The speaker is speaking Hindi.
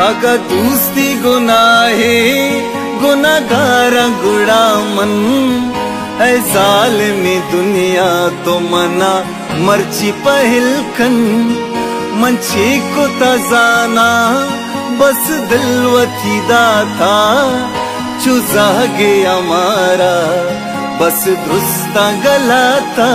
अगर दूसरी गुनाहे, गुनागार गुड़ा मन है में दुनिया तो मना मर्ची पहल कन मंचे को तो तजाना बस दिलवती दाता चुजा गया हमारा, बस दुस्ता गलाता